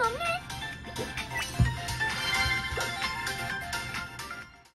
엄마.